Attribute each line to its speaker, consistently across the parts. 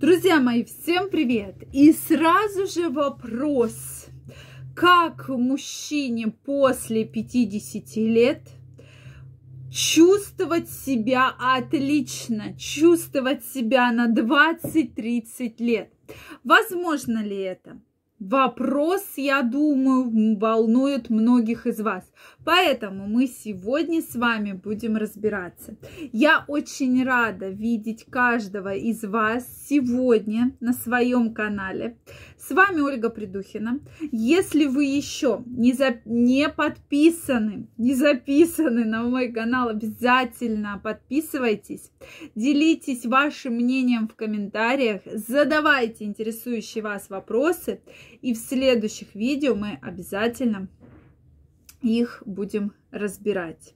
Speaker 1: Друзья мои, всем привет! И сразу же вопрос, как мужчине после 50 лет чувствовать себя отлично, чувствовать себя на 20-30 лет? Возможно ли это? Вопрос, я думаю, волнует многих из вас. Поэтому мы сегодня с вами будем разбираться. Я очень рада видеть каждого из вас сегодня на своем канале. С вами Ольга Придухина. Если вы еще не, за... не подписаны, не записаны на мой канал, обязательно подписывайтесь, делитесь вашим мнением в комментариях, задавайте интересующие вас вопросы, и в следующих видео мы обязательно их будем разбирать.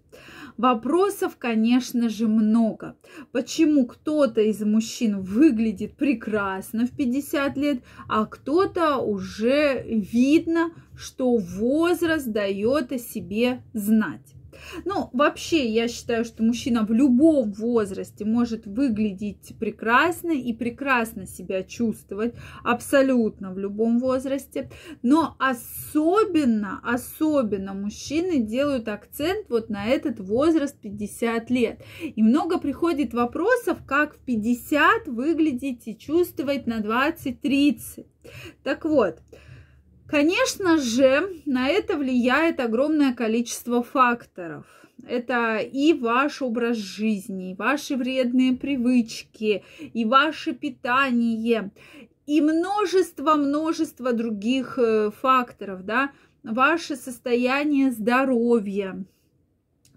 Speaker 1: Вопросов, конечно же, много. Почему кто-то из мужчин выглядит прекрасно в 50 лет, а кто-то уже видно, что возраст дает о себе знать. Ну, вообще, я считаю, что мужчина в любом возрасте может выглядеть прекрасно и прекрасно себя чувствовать, абсолютно в любом возрасте. Но особенно, особенно мужчины делают акцент вот на этот возраст 50 лет. И много приходит вопросов, как в 50 выглядеть и чувствовать на 20-30. Так вот, Конечно же, на это влияет огромное количество факторов. Это и ваш образ жизни, и ваши вредные привычки, и ваше питание, и множество-множество других э, факторов, да, ваше состояние здоровья,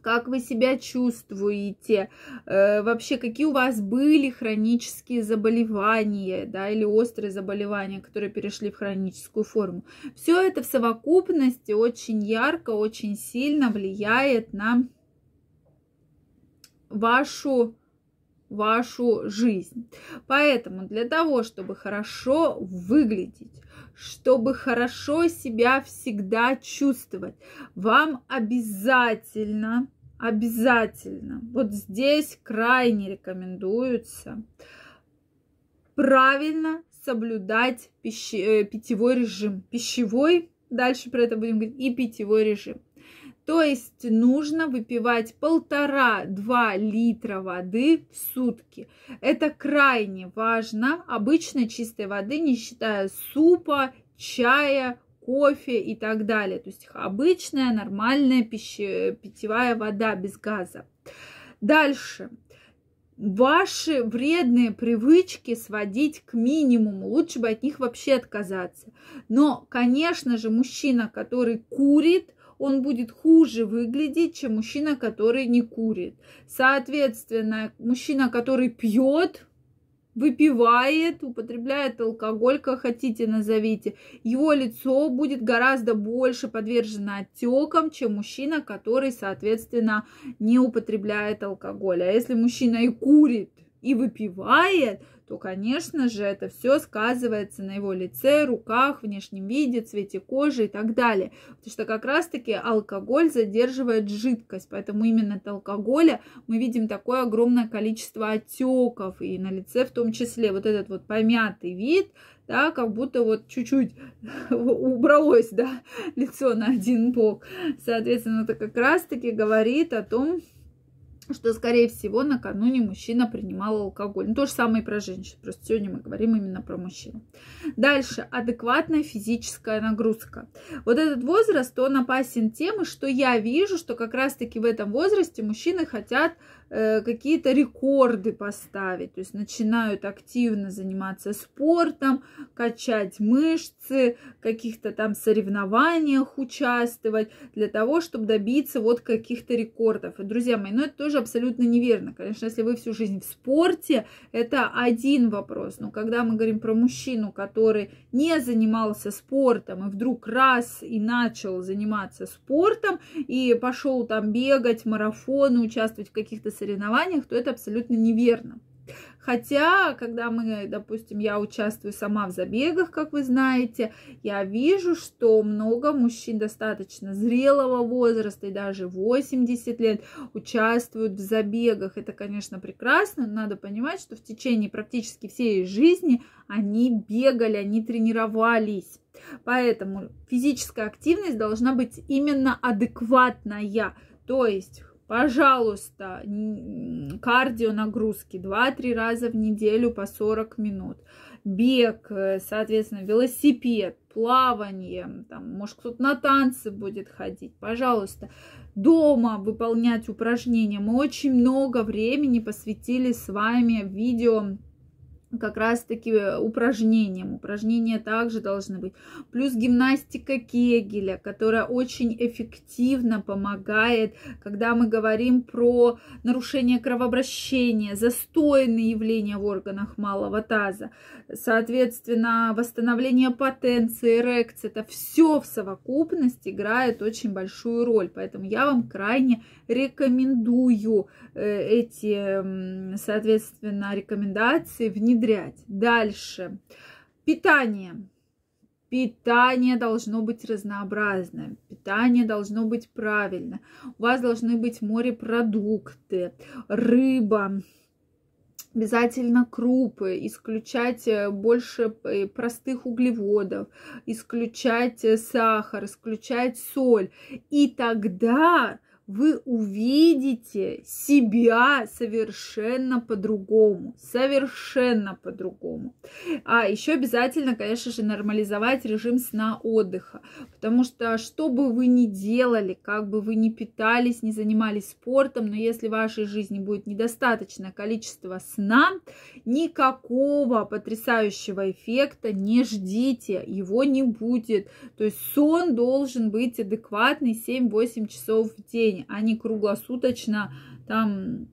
Speaker 1: как вы себя чувствуете, э, вообще какие у вас были хронические заболевания, да, или острые заболевания, которые перешли в хроническую форму. Все это в совокупности очень ярко, очень сильно влияет на вашу вашу жизнь. Поэтому для того, чтобы хорошо выглядеть, чтобы хорошо себя всегда чувствовать, вам обязательно обязательно, вот здесь крайне рекомендуется правильно соблюдать пищи, э, питьевой режим. Пищевой, дальше про это будем говорить, и питьевой режим. То есть нужно выпивать полтора-два литра воды в сутки. Это крайне важно. Обычно чистой воды, не считая супа, чая, кофе и так далее. То есть обычная нормальная пище, питьевая вода без газа. Дальше. Ваши вредные привычки сводить к минимуму. Лучше бы от них вообще отказаться. Но, конечно же, мужчина, который курит, он будет хуже выглядеть, чем мужчина, который не курит. Соответственно, мужчина, который пьет, выпивает, употребляет алкоголь, как хотите назовите, его лицо будет гораздо больше подвержено отекам, чем мужчина, который, соответственно, не употребляет алкоголь. А если мужчина и курит, и выпивает, то, конечно же, это все сказывается на его лице, руках, внешнем виде, цвете кожи и так далее. Потому что как раз-таки алкоголь задерживает жидкость, поэтому именно от алкоголя мы видим такое огромное количество отеков и на лице в том числе вот этот вот помятый вид, да, как будто вот чуть-чуть убралось, да, лицо на один бок. Соответственно, это как раз-таки говорит о том, что, скорее всего, накануне мужчина принимал алкоголь. Ну, то же самое и про женщин. Просто сегодня мы говорим именно про мужчин. Дальше. Адекватная физическая нагрузка. Вот этот возраст, он опасен тем, что я вижу, что как раз-таки в этом возрасте мужчины хотят Э, какие-то рекорды поставить, то есть начинают активно заниматься спортом, качать мышцы, каких-то там соревнованиях участвовать для того, чтобы добиться вот каких-то рекордов. И, друзья мои, ну это тоже абсолютно неверно. Конечно, если вы всю жизнь в спорте, это один вопрос. Но когда мы говорим про мужчину, который не занимался спортом и вдруг раз и начал заниматься спортом и пошел там бегать, марафоны, участвовать в каких-то соревнованиях, то это абсолютно неверно. Хотя, когда мы, допустим, я участвую сама в забегах, как вы знаете, я вижу, что много мужчин достаточно зрелого возраста и даже 80 лет участвуют в забегах. Это, конечно, прекрасно. Надо понимать, что в течение практически всей жизни они бегали, они тренировались. Поэтому физическая активность должна быть именно адекватная. То есть Пожалуйста, кардио нагрузки 2-3 раза в неделю по 40 минут. Бег, э, соответственно, велосипед, плавание, там, может, кто-то на танцы будет ходить. Пожалуйста, дома выполнять упражнения. Мы очень много времени посвятили с вами видео как раз-таки э, упражнениям. Упражнения также должны быть. Плюс гимнастика Кегеля, которая очень эффективно помогает, когда мы говорим про нарушение кровообращения, застойные явления в органах малого таза, соответственно, восстановление потенции, эрекции. Это все в совокупности играет очень большую роль. Поэтому я вам крайне рекомендую э, эти, соответственно, рекомендации внедрять внедрять. Дальше. Питание. Питание должно быть разнообразное, питание должно быть правильно. У вас должны быть морепродукты, рыба, обязательно крупы, исключать э, больше э, простых углеводов, исключать э, сахар, исключать соль. И тогда вы увидите себя совершенно по-другому, совершенно по-другому. А еще обязательно, конечно же, нормализовать режим сна отдыха, потому что что бы вы ни делали, как бы вы ни питались, не занимались спортом, но если в вашей жизни будет недостаточное количество сна, никакого потрясающего эффекта не ждите, его не будет. То есть сон должен быть адекватный 7-8 часов в день день, а круглосуточно там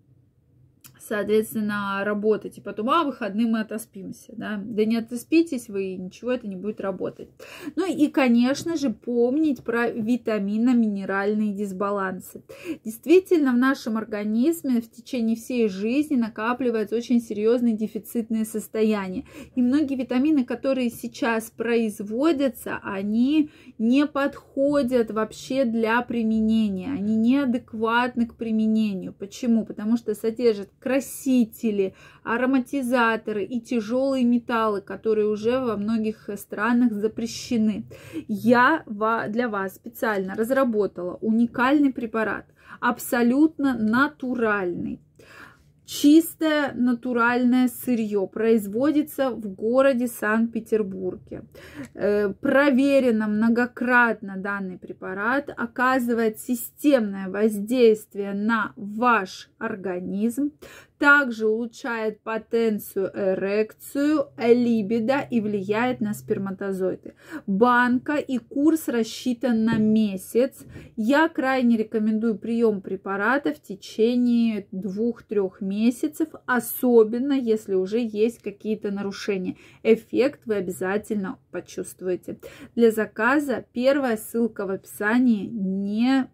Speaker 1: соответственно, работать. И потом, а, выходным мы отоспимся, да. Да не отоспитесь вы, и ничего это не будет работать. Ну и, конечно же, помнить про витамино-минеральные дисбалансы. Действительно, в нашем организме в течение всей жизни накапливается очень серьезное дефицитное состояние. И многие витамины, которые сейчас производятся, они не подходят вообще для применения. Они неадекватны к применению. Почему? Потому что содержат красители, ароматизаторы и тяжелые металлы, которые уже во многих странах запрещены. Я для вас специально разработала уникальный препарат, абсолютно натуральный чистое натуральное сырье производится в городе Санкт-Петербурге. Э, проверено многократно данный препарат, оказывает системное воздействие на ваш организм, также улучшает потенцию, эрекцию, либидо и влияет на сперматозоиды. Банка и курс рассчитан на месяц. Я крайне рекомендую прием препарата в течение двух-трех месяцев, особенно если уже есть какие-то нарушения. Эффект вы обязательно почувствуете. Для заказа первая ссылка в описании. Не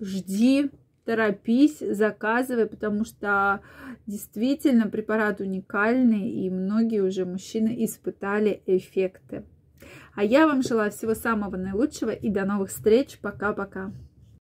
Speaker 1: жди торопись, заказывай, потому что действительно препарат уникальный, и многие уже мужчины испытали эффекты. А я вам желаю всего самого наилучшего и до новых встреч. Пока-пока.